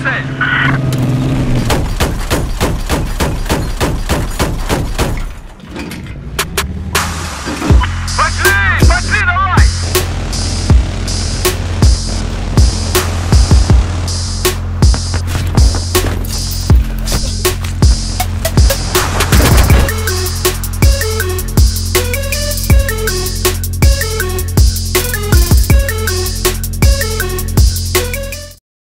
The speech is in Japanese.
Safe.